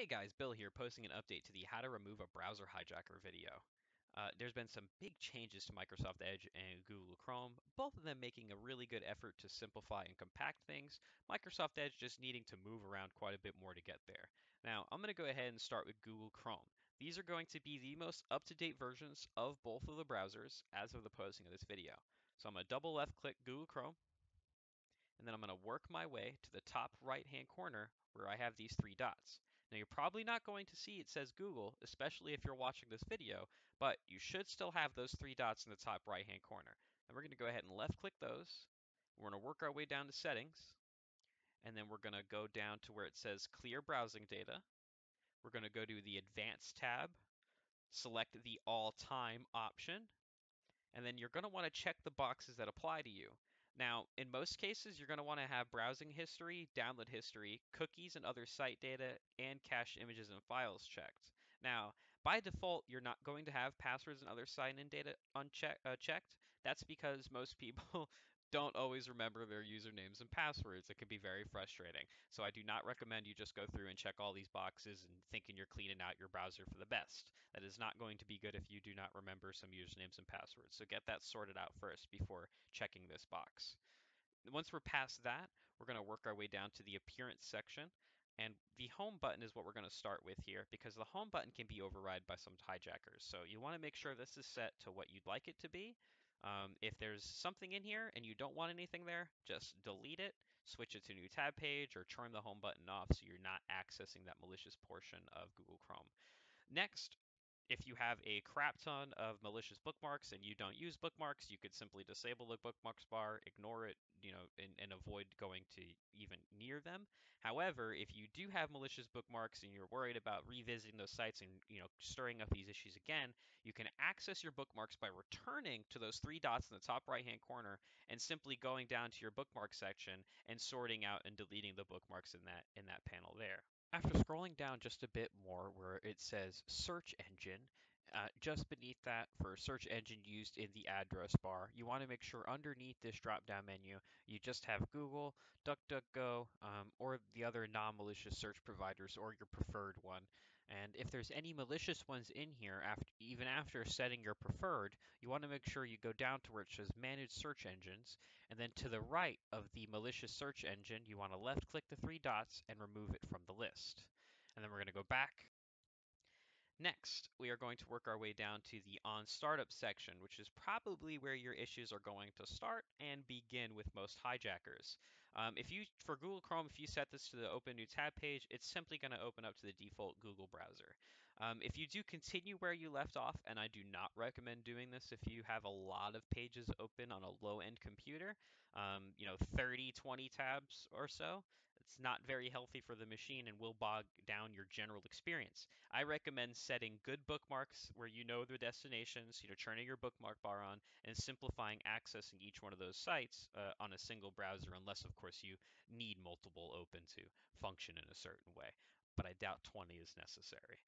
Hey guys, Bill here posting an update to the how to remove a browser hijacker video. Uh, there's been some big changes to Microsoft Edge and Google Chrome, both of them making a really good effort to simplify and compact things. Microsoft Edge just needing to move around quite a bit more to get there. Now, I'm going to go ahead and start with Google Chrome. These are going to be the most up-to-date versions of both of the browsers as of the posting of this video. So I'm going to double left click Google Chrome, and then I'm going to work my way to the top right hand corner where I have these three dots. Now you're probably not going to see it says Google, especially if you're watching this video, but you should still have those three dots in the top right hand corner. And we're going to go ahead and left click those. We're going to work our way down to settings. And then we're going to go down to where it says clear browsing data. We're going to go to the advanced tab, select the all time option, and then you're going to want to check the boxes that apply to you. Now, in most cases, you're going to want to have browsing history, download history, cookies and other site data, and cached images and files checked. Now, by default, you're not going to have passwords and other sign-in data unchecked. Uh, checked. That's because most people don't always remember their usernames and passwords. It can be very frustrating. So I do not recommend you just go through and check all these boxes and thinking you're cleaning out your browser for the best. That is not going to be good if you do not remember some usernames and passwords. So get that sorted out first before checking this box. Once we're past that, we're going to work our way down to the appearance section. And the home button is what we're going to start with here because the home button can be override by some hijackers. So you want to make sure this is set to what you'd like it to be. Um, if there's something in here and you don't want anything there, just delete it, switch it to a new tab page, or turn the home button off so you're not accessing that malicious portion of Google Chrome. Next, if you have a crap ton of malicious bookmarks and you don't use bookmarks, you could simply disable the bookmarks bar, ignore it, you know, and, and, avoid going to even near them. However, if you do have malicious bookmarks and you're worried about revisiting those sites and, you know, stirring up these issues again, you can access your bookmarks by returning to those three dots in the top right-hand corner and simply going down to your bookmark section and sorting out and deleting the bookmarks in that in that panel there. After scrolling down just a bit more where it says search engine, uh, just beneath that for search engine used in the address bar, you want to make sure underneath this drop down menu, you just have Google, DuckDuckGo, um, or the other non-malicious search providers or your preferred one. And if there's any malicious ones in here, after, even after setting your preferred, you want to make sure you go down to where it says manage search engines. And then to the right of the malicious search engine, you want to left click the three dots and remove it from the list. And then we're going to go back Next, we are going to work our way down to the on startup section, which is probably where your issues are going to start and begin with most hijackers. Um, if you, for Google Chrome, if you set this to the open new tab page, it's simply going to open up to the default Google browser. Um, if you do continue where you left off, and I do not recommend doing this if you have a lot of pages open on a low end computer, um, you know, 30, 20 tabs or so, it's not very healthy for the machine and will bog down your general experience. I recommend setting good bookmarks where you know the destinations, you know, turning your bookmark bar on and simplifying accessing each one of those sites uh, on a single browser, unless, of course, you need multiple open to function in a certain way but I doubt 20 is necessary.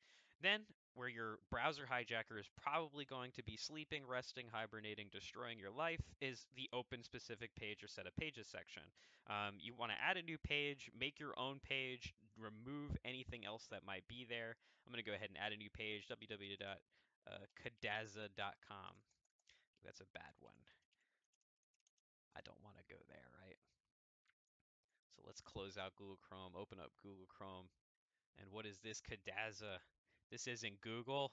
Then, where your browser hijacker is probably going to be sleeping, resting, hibernating, destroying your life, is the open specific page or set of pages section. Um, you want to add a new page, make your own page, remove anything else that might be there. I'm going to go ahead and add a new page, www.kadaza.com. That's a bad one. I don't want to go there, right? So let's close out Google Chrome, open up Google Chrome, and what is this Kadaza? This isn't Google.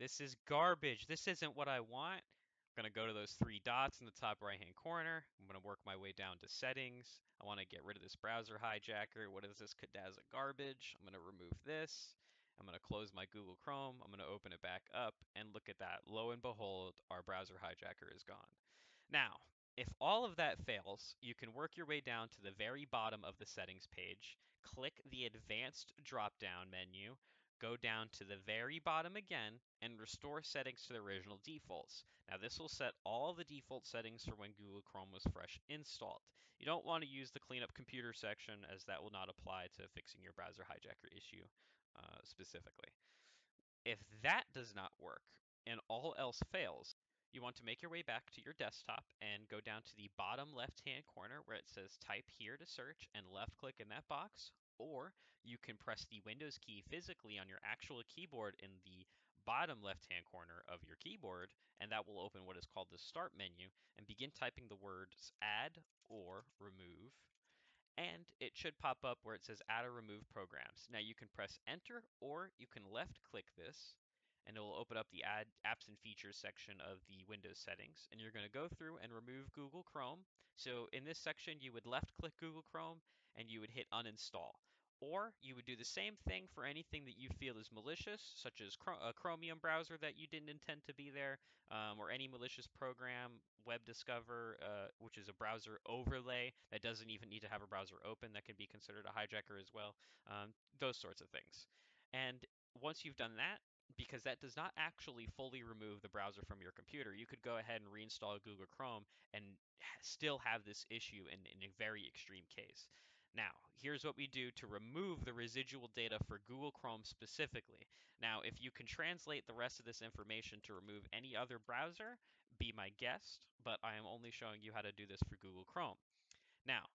This is garbage. This isn't what I want. I'm going to go to those three dots in the top right hand corner. I'm going to work my way down to settings. I want to get rid of this browser hijacker. What is this Kadaza garbage? I'm going to remove this. I'm going to close my Google Chrome. I'm going to open it back up and look at that. Lo and behold, our browser hijacker is gone. Now, if all of that fails, you can work your way down to the very bottom of the settings page, click the advanced drop-down menu, go down to the very bottom again, and restore settings to the original defaults. Now this will set all the default settings for when Google Chrome was fresh installed. You don't want to use the cleanup computer section as that will not apply to fixing your browser hijacker issue uh, specifically. If that does not work and all else fails, you want to make your way back to your desktop and go down to the bottom left hand corner where it says type here to search and left click in that box Or you can press the Windows key physically on your actual keyboard in the bottom left-hand corner of your keyboard, and that will open what is called the Start menu, and begin typing the words Add or Remove and it should pop up where it says add or remove programs. Now you can press enter or you can left click this and it will open up the add apps and features section of the Windows settings and you're going to go through and remove Google Chrome. So in this section you would left click Google Chrome and you would hit uninstall. Or you would do the same thing for anything that you feel is malicious, such as a Chromium browser that you didn't intend to be there, um, or any malicious program, Web Discover, uh, which is a browser overlay that doesn't even need to have a browser open that can be considered a hijacker as well, um, those sorts of things. And once you've done that, because that does not actually fully remove the browser from your computer. You could go ahead and reinstall Google Chrome and still have this issue in, in a very extreme case. Now, here's what we do to remove the residual data for Google Chrome specifically. Now, if you can translate the rest of this information to remove any other browser, be my guest, but I am only showing you how to do this for Google Chrome. Now,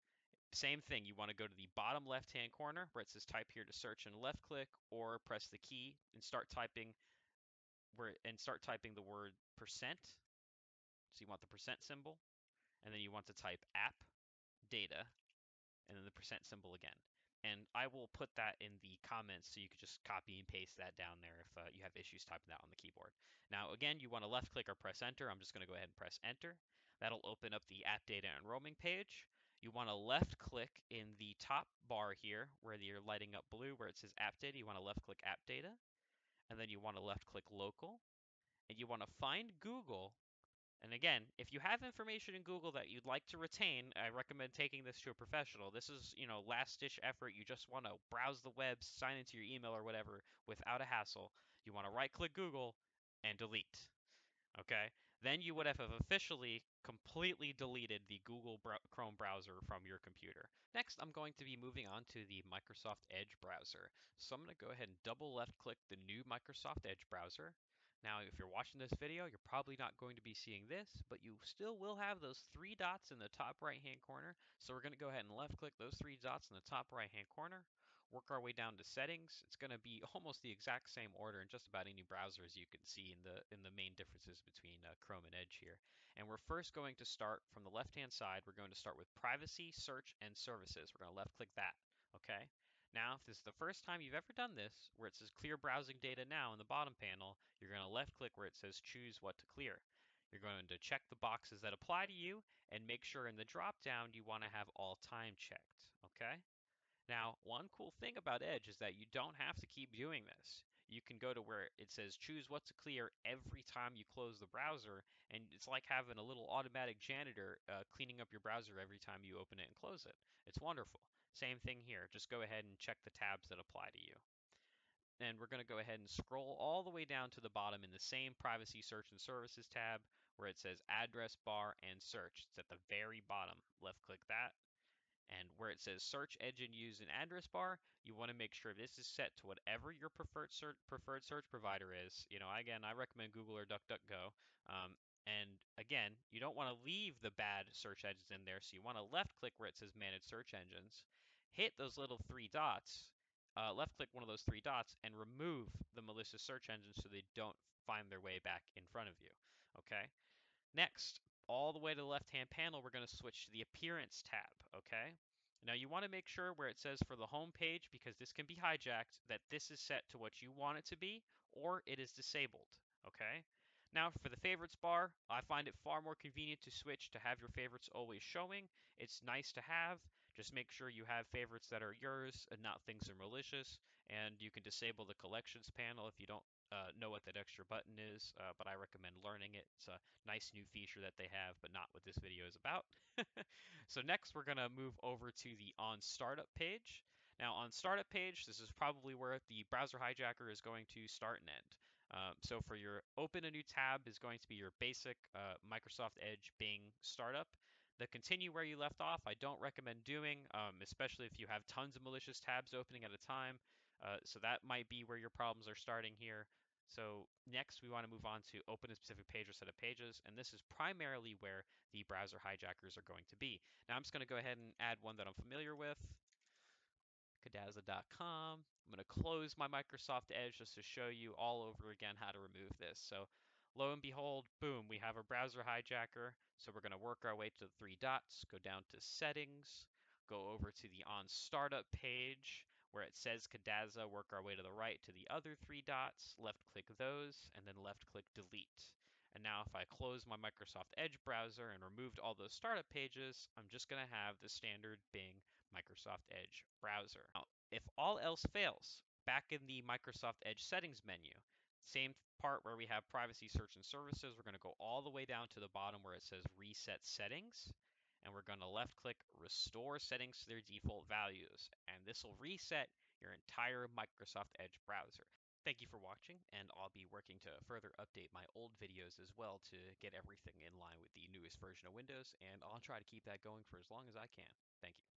same thing, you want to go to the bottom left-hand corner where it says type here to search and left click or press the key and start typing where and start typing the word percent. So you want the percent symbol and then you want to type app data and then the percent symbol again. And I will put that in the comments so you could just copy and paste that down there if uh, you have issues typing that on the keyboard. Now, again, you want to left click or press enter. I'm just going to go ahead and press enter. That'll open up the app data and roaming page. You want to left click in the top bar here where you're lighting up blue where it says app data. You want to left click app data. And then you want to left click local. And you want to find Google and again, if you have information in Google that you'd like to retain, I recommend taking this to a professional. This is, you know, last ditch effort. You just want to browse the web, sign into your email or whatever without a hassle. You want to right click Google and delete. Okay? Then you would have officially completely deleted the Google Chrome browser from your computer. Next, I'm going to be moving on to the Microsoft Edge browser. So I'm going to go ahead and double left click the new Microsoft Edge browser. Now, if you're watching this video, you're probably not going to be seeing this, but you still will have those three dots in the top right-hand corner. So we're going to go ahead and left-click those three dots in the top right-hand corner, work our way down to settings. It's going to be almost the exact same order in just about any browser as you can see in the in the main differences between uh, Chrome and Edge here. And we're first going to start from the left-hand side. We're going to start with privacy, search, and services. We're going to left-click that. Okay. Now, if this is the first time you've ever done this, where it says clear browsing data now in the bottom panel, you're going to left click where it says choose what to clear. You're going to check the boxes that apply to you and make sure in the drop down you want to have all time checked, okay? Now, one cool thing about Edge is that you don't have to keep doing this you can go to where it says choose what to clear every time you close the browser. And it's like having a little automatic janitor uh, cleaning up your browser every time you open it and close it. It's wonderful. Same thing here. Just go ahead and check the tabs that apply to you. And we're going to go ahead and scroll all the way down to the bottom in the same Privacy Search and Services tab where it says Address Bar and Search. It's at the very bottom. Left click that and where it says search engine Use in address bar, you want to make sure this is set to whatever your preferred search, preferred search provider is. You know, again, I recommend Google or DuckDuckGo. Um, and again, you don't want to leave the bad search engines in there. So you want to left click where it says manage search engines, hit those little three dots, uh, left click one of those three dots and remove the malicious search engines so they don't find their way back in front of you. Okay. Next, all the way to the left-hand panel, we're going to switch to the Appearance tab, okay? Now you want to make sure where it says for the home page, because this can be hijacked, that this is set to what you want it to be, or it is disabled, okay? Now for the favorites bar, I find it far more convenient to switch to have your favorites always showing. It's nice to have. Just make sure you have favorites that are yours and not things that are malicious. And you can disable the collections panel if you don't uh, know what that extra button is, uh, but I recommend learning it. It's a nice new feature that they have, but not what this video is about. so next we're going to move over to the on startup page. Now on startup page, this is probably where the browser hijacker is going to start and end. Um, so for your open a new tab is going to be your basic uh, Microsoft Edge Bing startup. The continue where you left off, I don't recommend doing, um, especially if you have tons of malicious tabs opening at a time. Uh, so that might be where your problems are starting here. So next we want to move on to open a specific page or set of pages, and this is primarily where the browser hijackers are going to be. Now I'm just going to go ahead and add one that I'm familiar with. Kadaza.com. I'm going to close my Microsoft Edge just to show you all over again how to remove this. So lo and behold, boom, we have a browser hijacker. So we're going to work our way to the three dots, go down to settings, go over to the on startup page where it says Kadaza, work our way to the right to the other three dots, left click those, and then left click delete. And now if I close my Microsoft Edge browser and removed all those startup pages, I'm just going to have the standard Bing Microsoft Edge browser. Now, if all else fails, back in the Microsoft Edge settings menu, same part where we have privacy search and services, we're going to go all the way down to the bottom where it says reset settings and we're going to left click restore settings to their default values and this will reset your entire Microsoft Edge browser. Thank you for watching and I'll be working to further update my old videos as well to get everything in line with the newest version of Windows and I'll try to keep that going for as long as I can. Thank you.